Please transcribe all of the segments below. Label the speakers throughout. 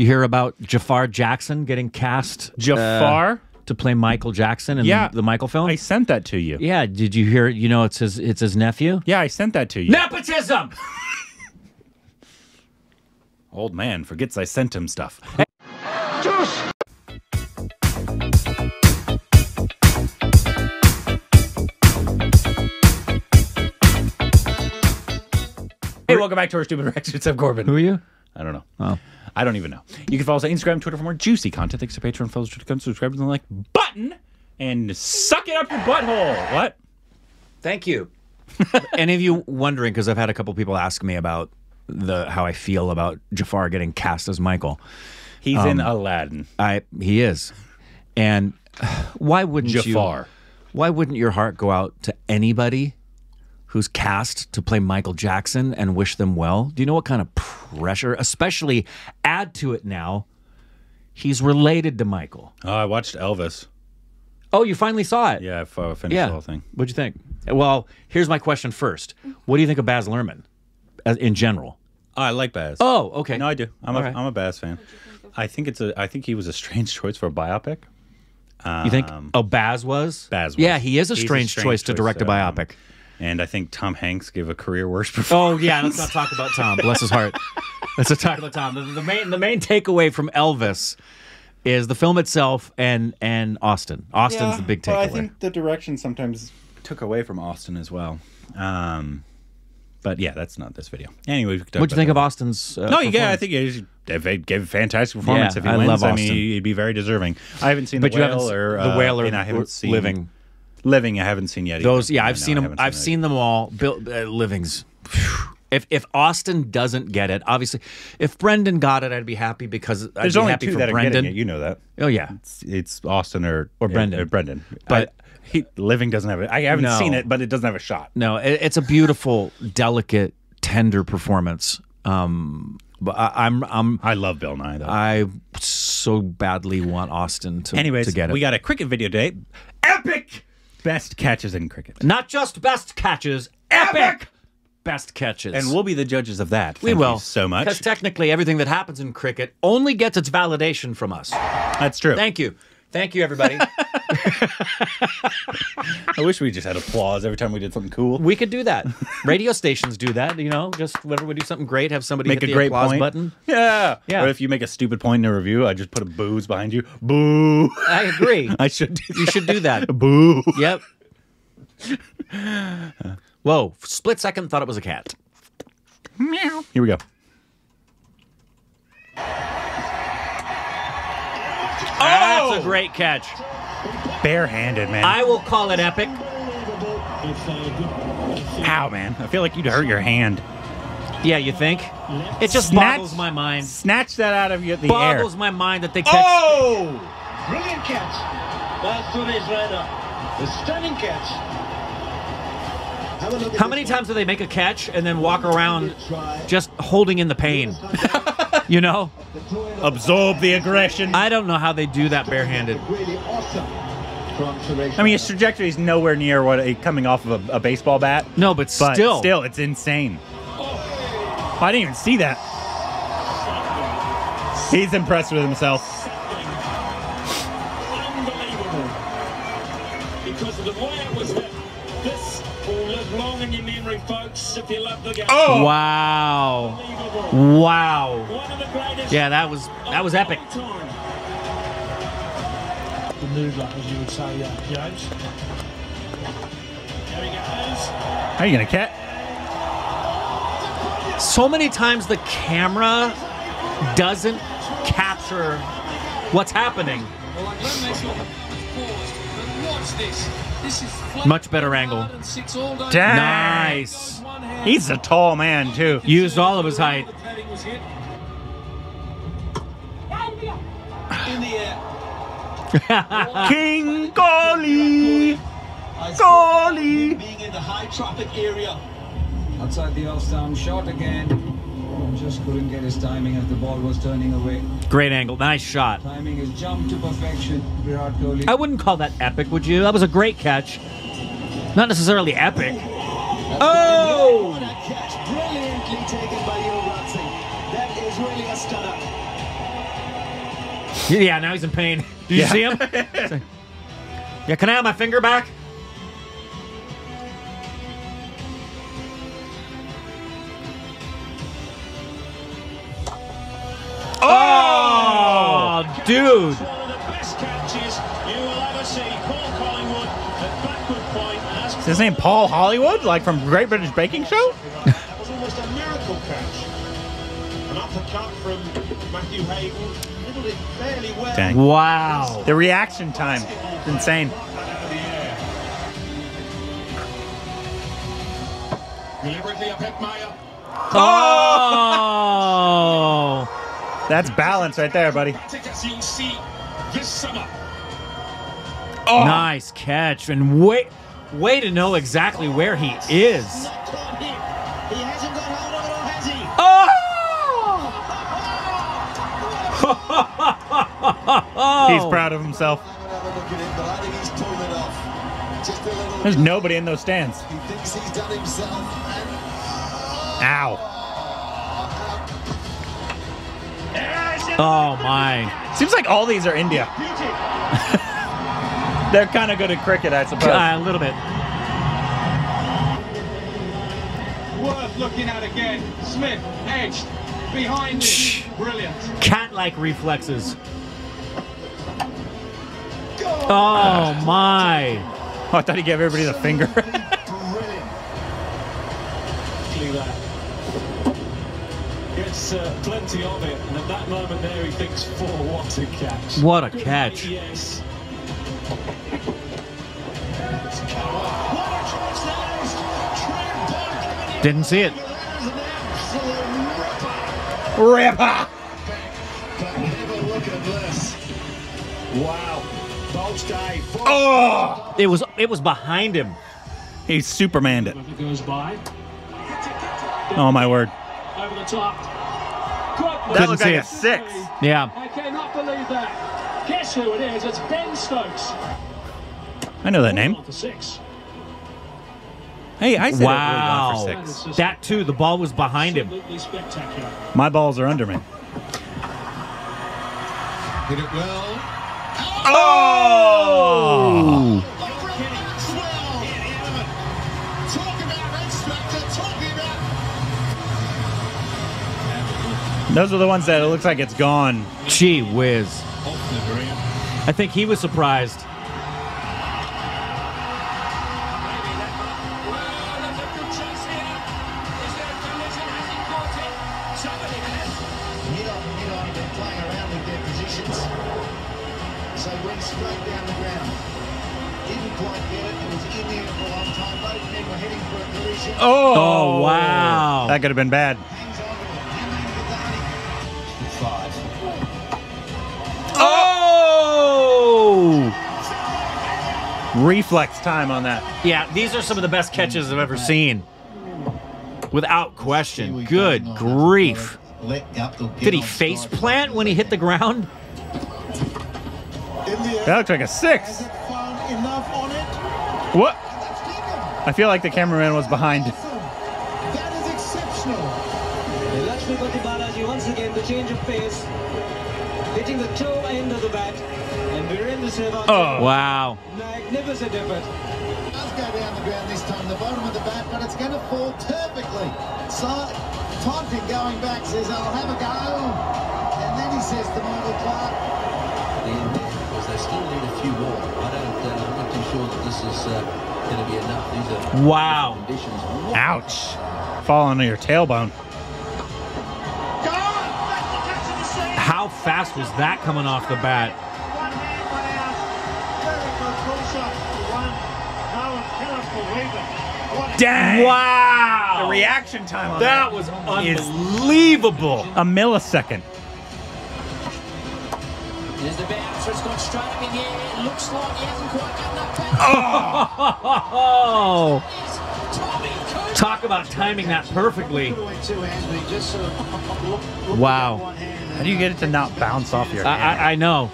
Speaker 1: You hear about Jafar Jackson getting cast? uh,
Speaker 2: Jafar?
Speaker 1: to play Michael Jackson in
Speaker 2: Yeah.
Speaker 1: the, the Michael film?
Speaker 2: I sent that to you.
Speaker 1: yeah. Did you hear? You know, it's his it's his nephew.
Speaker 2: Yeah, I sent that to you.
Speaker 1: Nepotism.
Speaker 2: Old man forgets I sent him stuff. Hey, welcome back to our stupid reactions. I'm Korbin.
Speaker 1: Who are you?
Speaker 2: I don't know.
Speaker 1: Oh.
Speaker 2: I don't even know. You can follow us on Instagram, Twitter for more juicy content. Thanks to Patreon, follow us, Twitter, subscribe to the like button, and suck it up your butthole. What?
Speaker 1: Thank you. Any of you wondering? Because I've had a couple people ask me about the how I feel about Jafar getting cast as Michael.
Speaker 2: He's
Speaker 1: Um,
Speaker 2: in Aladdin.
Speaker 1: I he is, and why wouldn't
Speaker 2: Jafar.
Speaker 1: you? Why wouldn't your heart go out to anybody who's cast to play Michael Jackson and wish them well? Do you know what kind of pressure? Especially add to it now, he's related to Michael.
Speaker 2: Oh, I watched Elvis.
Speaker 1: Oh, you finally saw it.
Speaker 2: Yeah, I f- finished
Speaker 1: Yeah.
Speaker 2: the whole thing.
Speaker 1: What'd you think? Well, here's my question first. What do you think of Baz Luhrmann in general?
Speaker 2: Oh, I like Baz.
Speaker 1: Oh, okay.
Speaker 2: no, I do. I'm a,
Speaker 1: All right.
Speaker 2: am a Baz fan. I think it's a. I think he was a strange choice for a biopic.
Speaker 1: You think?
Speaker 2: Um,
Speaker 1: Oh, Baz was.
Speaker 2: Baz was.
Speaker 1: Yeah, he is a
Speaker 2: He's a
Speaker 1: strange,
Speaker 2: strange
Speaker 1: choice to
Speaker 2: choice,
Speaker 1: direct a
Speaker 2: um,
Speaker 1: biopic.
Speaker 2: And I think Tom Hanks gave a career worst performance.
Speaker 1: Oh yeah, let's not talk about Tom. Bless his heart. Let's not talk about Tom. The, the main the main takeaway from Elvis is the film itself and and Austin. Austin's the big takeaway.
Speaker 2: But I think the direction sometimes took away from Austin as well. Um, but yeah, that's not this video. Anyway, we can talk
Speaker 1: What'd you think
Speaker 2: that.
Speaker 1: of Austin's? Uh,
Speaker 2: No, yeah, I
Speaker 1: performance?
Speaker 2: think he gave, gave a fantastic performance.
Speaker 1: Yeah,
Speaker 2: if he
Speaker 1: I
Speaker 2: wins,
Speaker 1: love
Speaker 2: I mean, he'd be very deserving. I haven't seen
Speaker 1: But
Speaker 2: the
Speaker 1: you
Speaker 2: whale
Speaker 1: haven't s-
Speaker 2: or
Speaker 1: the
Speaker 2: uh,
Speaker 1: whale or
Speaker 2: and I haven't
Speaker 1: or
Speaker 2: seen
Speaker 1: Living.
Speaker 2: Living, I haven't seen yet.
Speaker 1: Those, yeah, I've
Speaker 2: No,
Speaker 1: seen them.
Speaker 2: haven't
Speaker 1: I've seen them all. Bill uh, Livings. If if Austin doesn't get it, obviously, if Brendan got it, I'd be happy because I'd
Speaker 2: There's
Speaker 1: be
Speaker 2: only
Speaker 1: happy
Speaker 2: two
Speaker 1: for
Speaker 2: that are
Speaker 1: Brendan.
Speaker 2: getting it. You know that.
Speaker 1: Oh yeah,
Speaker 2: It's, it's Austin or
Speaker 1: Or Brendan.
Speaker 2: uh, Brendan.
Speaker 1: But-
Speaker 2: I- he, Living doesn't have it. I haven't
Speaker 1: No.
Speaker 2: seen it, but it doesn't have a shot.
Speaker 1: no, it, it's a beautiful, delicate, tender performance. Um, but I, I'm I'm
Speaker 2: I love Bill Nighy though.
Speaker 1: I so badly want Austin to
Speaker 2: Anyways,
Speaker 1: to get it.
Speaker 2: we got a cricket video today. Epic best catches in cricket,
Speaker 1: not just best catches, epic, best catches,
Speaker 2: and we'll be the judges of that.
Speaker 1: we
Speaker 2: Thank
Speaker 1: will
Speaker 2: you so much.
Speaker 1: because technically everything that happens in cricket only gets its validation from us.
Speaker 2: That's true.
Speaker 1: Thank you, thank you, everybody.
Speaker 2: I wish we just had applause every time we did something cool.
Speaker 1: we could do that. Radio stations do that. You know, just whenever we do something great, have somebody
Speaker 2: Make
Speaker 1: hit
Speaker 2: a
Speaker 1: the
Speaker 2: great
Speaker 1: applause
Speaker 2: point.
Speaker 1: button.
Speaker 2: Yeah.
Speaker 1: Yeah.
Speaker 2: Or if you make a stupid point in a review, I just put a booze behind you. Boo.
Speaker 1: I agree.
Speaker 2: I should do
Speaker 1: you should do that.
Speaker 2: Boo.
Speaker 1: Yep. Whoa! Split second, thought it was a cat. Meow.
Speaker 2: Here we go.
Speaker 1: That's a oh! great catch.
Speaker 2: Barehanded, man.
Speaker 1: I will call it epic.
Speaker 2: Ow, man. I feel like you'd hurt your hand.
Speaker 1: Yeah, you think? It just
Speaker 2: Snatch-
Speaker 1: boggles my mind.
Speaker 2: Snatch that out of your, the
Speaker 1: Boggles
Speaker 2: air.
Speaker 1: my mind that they catch.
Speaker 2: Oh!
Speaker 3: Brilliant catch. That's Suresh Raina. A stunning catch. Have a look at
Speaker 1: How many times do they make a catch and then walk around just holding in the pain? You know?
Speaker 3: The throwing of
Speaker 2: Absorb the aggression. I,
Speaker 1: I don't know how they do that barehanded.
Speaker 3: Really awesome from Suresh.
Speaker 2: mean, his trajectory is nowhere near what a, coming off of a, a baseball bat.
Speaker 1: No, but
Speaker 2: But
Speaker 1: still.
Speaker 2: still, it's insane. I didn't even see that. He's impressed with himself.
Speaker 4: Live long in your memory, folks, if you love the game.
Speaker 2: Oh!
Speaker 1: Wow. Wow.
Speaker 4: One of the greatest.
Speaker 1: Yeah, that was that was epic.
Speaker 4: of all
Speaker 5: as you would say, uh, James.
Speaker 4: There he goes.
Speaker 2: How are you going to catch?
Speaker 1: So many times the camera doesn't capture what's happening.
Speaker 6: This. This is
Speaker 1: Much better angle.
Speaker 6: and six all day.
Speaker 2: Dang.
Speaker 1: Nice.
Speaker 2: He's a tall man, too.
Speaker 1: Used all of his height.
Speaker 6: The padding was hit.
Speaker 3: in the air.
Speaker 2: King
Speaker 3: Kohli!
Speaker 2: Kohli!
Speaker 3: Being in the high traffic area.
Speaker 7: Outside the off-stump, shot again. Just couldn't get his timing as the ball was turning away.
Speaker 1: Great angle. Nice shot.
Speaker 7: Timing is jumped to perfection. Virat Kohli.
Speaker 1: I wouldn't call that epic, would you? That was a great catch. Not necessarily epic. Oh!
Speaker 3: What a catch. Brilliantly taken by Yuvraj Singh. That is really a stunner.
Speaker 1: Yeah, now he's in pain. Did
Speaker 2: Yeah.
Speaker 1: you see him? yeah, can I have my finger back?
Speaker 4: Has
Speaker 2: Is his name Paul Hollywood, like from Great British Baking Show?
Speaker 3: That was almost a miracle catch. An uppercut from Matthew Hayden. Middled it fairly well.
Speaker 2: Dang.
Speaker 1: Wow.
Speaker 2: The reaction time, it's insane.
Speaker 3: Deliberately up Hetmyer.
Speaker 1: Oh. oh.
Speaker 2: That's balance right there, buddy.
Speaker 3: As you'll see this summer. Oh.
Speaker 1: Nice catch. And way, way to know exactly where he is.
Speaker 3: Not quite hit. He hasn't got hold of it, or has he?
Speaker 1: Oh!
Speaker 2: He's proud of himself.
Speaker 8: Have a look at him, but I think he's pulled it off. Just a little.
Speaker 2: There's nobody in those stands.
Speaker 8: He thinks he's done himself. And
Speaker 2: Ow.
Speaker 1: Oh, my.
Speaker 2: Seems like all these are India. They're kind of good at cricket, I suppose.
Speaker 1: Uh, a little bit.
Speaker 6: Worth looking at again. Smith, edged, behind it. Brilliant.
Speaker 1: Cat like reflexes. Oh, my.
Speaker 2: Oh, I thought he gave everybody the finger.
Speaker 4: Gets uh, plenty of it, and at that moment there, he thinks, "For what a catch!
Speaker 1: What a catch.
Speaker 4: Yes. What a choice that is! Trent Boult coming in
Speaker 1: Didn't see it.
Speaker 4: with an absolute ripper.
Speaker 2: Ripper.
Speaker 3: But never look at this. Wow.
Speaker 2: Oh!
Speaker 1: It was it was behind him.
Speaker 2: He Supermaned it.
Speaker 4: Whoever goes by,
Speaker 2: Oh, my word.
Speaker 4: over the top. Good
Speaker 2: That
Speaker 1: Couldn't
Speaker 2: looked
Speaker 1: see
Speaker 2: like a six.
Speaker 1: Yeah.
Speaker 4: I cannot believe that. Guess who it is? It's Ben Stokes.
Speaker 2: I know that name.
Speaker 4: For six.
Speaker 2: Hey, I said
Speaker 1: Wow.
Speaker 2: it would have for six.
Speaker 1: That too. The ball was behind him.
Speaker 2: My balls are under me.
Speaker 8: hit it well.
Speaker 2: Oh!
Speaker 8: oh!
Speaker 2: Those are the ones that it looks like it's gone.
Speaker 1: Gee whiz.
Speaker 3: Off the green.
Speaker 1: I think he was surprised.
Speaker 8: Mid on, mid on, they're playing around with their positions. So went straight down the ground. Didn't quite get it. It was in the air for a long time. Both men were heading for a collision.
Speaker 2: Oh!
Speaker 1: Oh, wow.
Speaker 2: That could have been bad.
Speaker 8: Five.
Speaker 1: Oh!
Speaker 2: Reflex time on that.
Speaker 1: Yeah, these are some of the best catches I've ever seen. Without question. Good grief. Did he face plant when he hit the ground?
Speaker 2: That looks like a six.
Speaker 8: found enough on it?
Speaker 2: What? I feel like the cameraman was behind.
Speaker 9: Lakshmipati Balaji once again the change of pace, hitting the toe end of the bat, and Virendra Sehwag.
Speaker 2: Oh.
Speaker 1: Wow.
Speaker 9: Magnificent effort.
Speaker 8: does go down the ground this time, the bottom of the bat, but it's going to fall perfectly. So, Tonkin going back says, I'll have a go. And then he says to Michael Clarke,
Speaker 10: because they still need a few more. I don't, uh, I'm not too sure that this is uh, going to be enough. These are
Speaker 1: Wow.
Speaker 10: conditions.
Speaker 2: Ouch. Falling on your tailbone.
Speaker 1: Fast was that coming off the bat?
Speaker 3: One hand went out. Very good pull shot. One. No one cannot believe it. What a
Speaker 2: Dang!
Speaker 1: Wow.
Speaker 2: The reaction time on
Speaker 1: That
Speaker 2: that
Speaker 1: was
Speaker 2: is
Speaker 1: unbelievable.
Speaker 2: a millisecond.
Speaker 10: There's the bounce. It's gone straight up in the air. It looks like he hasn't quite got enough power.
Speaker 1: Oh,
Speaker 10: It's Tommy Cooper.
Speaker 1: talk about timing that perfectly.
Speaker 3: with two hands, but he just sort of looked, looked
Speaker 1: Wow.
Speaker 3: With one hand.
Speaker 2: How do you get it to not bounce off your
Speaker 1: I,
Speaker 2: hand?
Speaker 1: I, I know.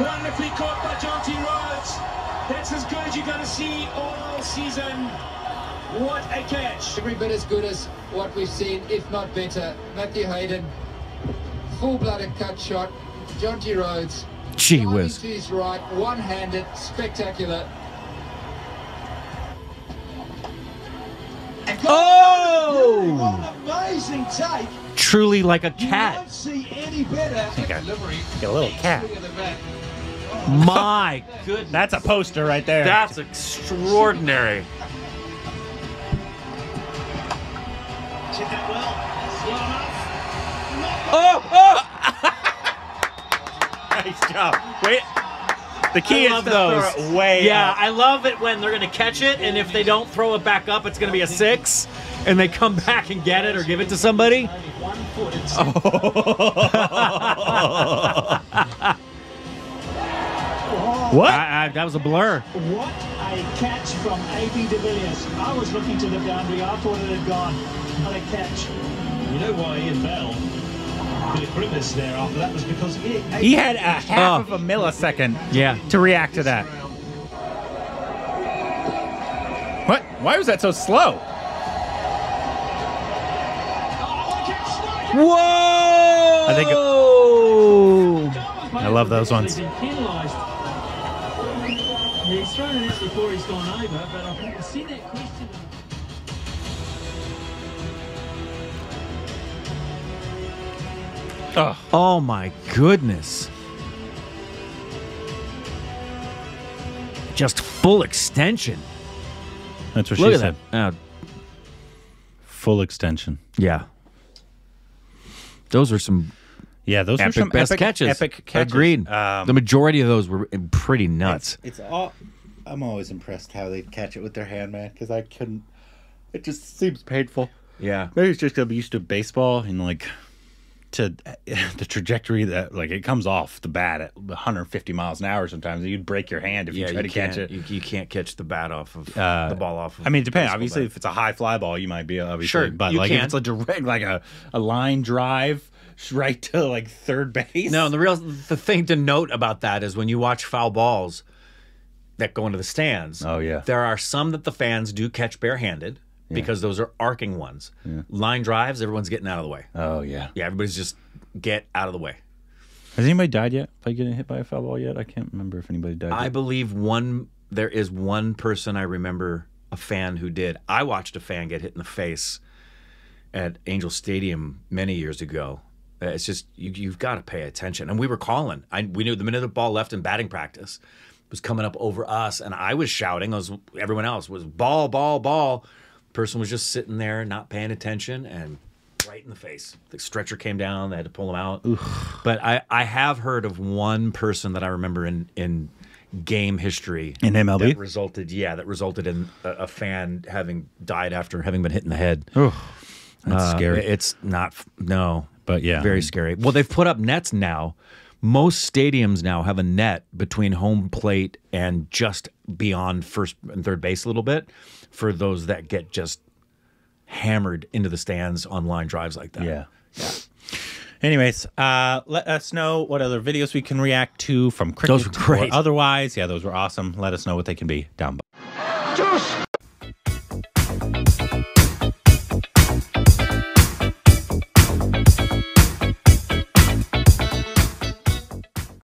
Speaker 4: Wonderfully caught by Jonty Rhodes. That's as good as you're going to see all season. What a catch.
Speaker 11: Every bit as good as what we've seen, if not better. Matthew Hayden,
Speaker 8: full-blooded cut shot. Jonty Rhodes.
Speaker 1: Gee whiz.
Speaker 8: To his right, one-handed, spectacular.
Speaker 1: Oh!
Speaker 5: What an Amazing take.
Speaker 1: Truly like a cat.
Speaker 5: won't see any better.
Speaker 2: Get a little cat.
Speaker 8: Swing of the bat.
Speaker 1: My goodness.
Speaker 2: That's a poster right there.
Speaker 1: That's extraordinary.
Speaker 3: Did that well.
Speaker 1: Oh, oh!
Speaker 2: nice job. Wait. The key
Speaker 1: I
Speaker 2: is
Speaker 1: love those.
Speaker 2: throw it way
Speaker 1: Yeah,
Speaker 2: up.
Speaker 1: I love it when they're going to catch it, and if they don't throw it back up, it's going to be a six, and they come back and get it or give it to somebody.
Speaker 5: Only one foot and
Speaker 2: What?
Speaker 1: I, I, that was a blur.
Speaker 5: What a catch from AB de Villiers. I was looking to the boundary. I thought it had gone. What a catch.
Speaker 3: You know why Ian Bell did a grimace there after that was because he,
Speaker 2: He had a half
Speaker 1: Oh.
Speaker 2: of a millisecond
Speaker 1: Yeah.
Speaker 2: to react to that. What? Why was that so slow?
Speaker 1: Whoa!
Speaker 2: I think
Speaker 1: it-
Speaker 2: I love those ones.
Speaker 5: He's been penalised. He's thrown it out before he's gone over, but I can see that question.
Speaker 2: Oh,
Speaker 1: Oh my goodness. Just full extension.
Speaker 2: that's what
Speaker 1: Look
Speaker 2: she
Speaker 1: at
Speaker 2: said.
Speaker 1: that. Uh,
Speaker 2: Full extension.
Speaker 1: yeah. Those are some
Speaker 2: Yeah, those were
Speaker 1: epic
Speaker 2: some
Speaker 1: best
Speaker 2: epic,
Speaker 1: catches.
Speaker 2: Epic catches.
Speaker 1: Agreed.
Speaker 2: Um,
Speaker 1: the majority of those were pretty nuts.
Speaker 11: It's, it's all. I'm always impressed how they catch it with their hand, man. Because I couldn't. It just seems painful.
Speaker 1: Yeah.
Speaker 2: Maybe it's just 'cause I'm used to baseball and like to the trajectory that like it comes off the bat at 150 miles an hour. Sometimes you'd break your hand if you
Speaker 1: Yeah,
Speaker 2: try
Speaker 1: you
Speaker 2: to catch it.
Speaker 1: you, you can't catch the bat off of
Speaker 2: Uh,
Speaker 1: the ball off. Of
Speaker 2: I mean, it depends. Obviously,
Speaker 1: bat.
Speaker 2: if it's a high fly ball, you might be obviously.
Speaker 1: Sure,
Speaker 2: but like
Speaker 1: can.
Speaker 2: if it's a direct, like a, a line drive right to like third base.
Speaker 1: No, the real the thing to note about that is when you watch foul balls that go into the stands.
Speaker 2: Oh, yeah.
Speaker 1: there are some that the fans do catch barehanded because those are arcing ones. Line drives, everyone's getting out of the way.
Speaker 2: Oh yeah.
Speaker 1: Yeah, everybody's just get out of the way.
Speaker 2: Has anybody died yet by getting hit by a foul ball yet? I can't remember if anybody died.
Speaker 1: I
Speaker 2: yet.
Speaker 1: believe one there is one person I remember a fan who did. I watched a fan get hit in the face at Angel Stadium many years ago. Uh, It's just you, you've got to pay attention, and we were calling. I we knew the minute the ball left in batting practice was coming up over us, and I was shouting. As everyone else was ball, ball, ball. Person was just sitting there, not paying attention, and right in the face. The stretcher came down. They had to pull him out. But I, I have heard of one person that I remember in in game history
Speaker 2: In MLB?
Speaker 1: that resulted, yeah, that resulted in a, a fan having died after having been hit in the head.
Speaker 2: That's
Speaker 1: Uh,
Speaker 2: scary.
Speaker 1: It's not no,
Speaker 2: But yeah.
Speaker 1: very scary. Well, they've put up nets now. Most stadiums now have a net between home plate and just beyond first and third base a little bit for those that get just hammered into the stands on line drives like that.
Speaker 2: Yeah. Yeah. Anyways, uh, let us know what other videos we can react to from cricket
Speaker 1: Those were great.
Speaker 2: or otherwise. Yeah, those were awesome. Let us know what they can be down below.